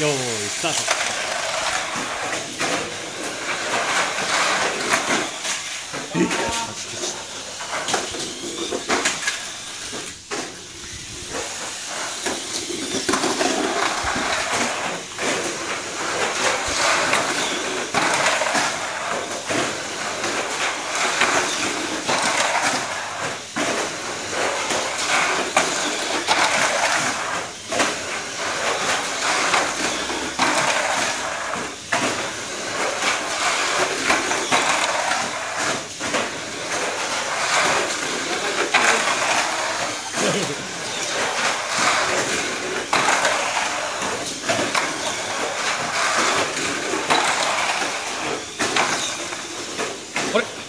よーいスタート。えっあれ？